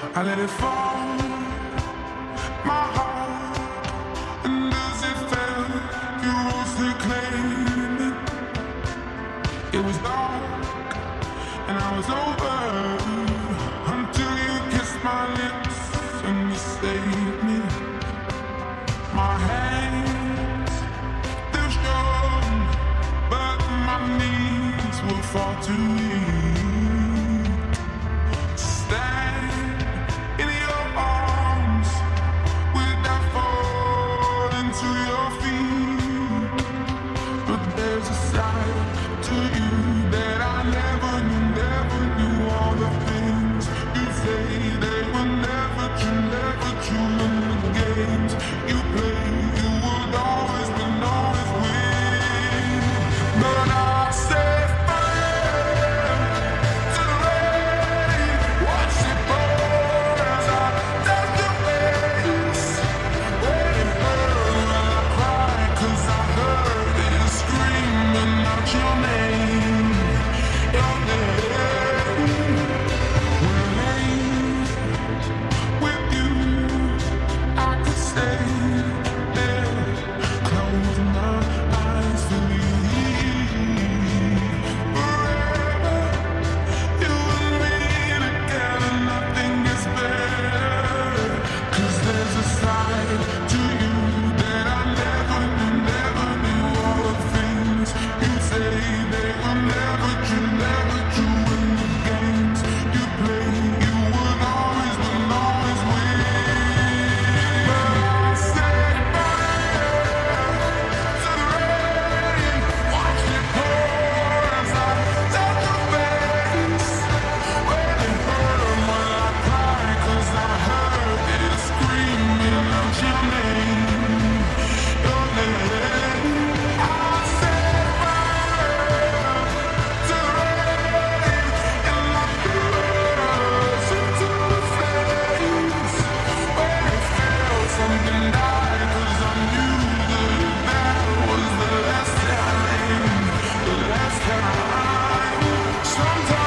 I let it fall, my heart, and as it fell, you rose to claim it. It was dark, and I was over until you kissed my lips and you saved me. My hands, they're strong, but my knees will fall too weak. Toronto.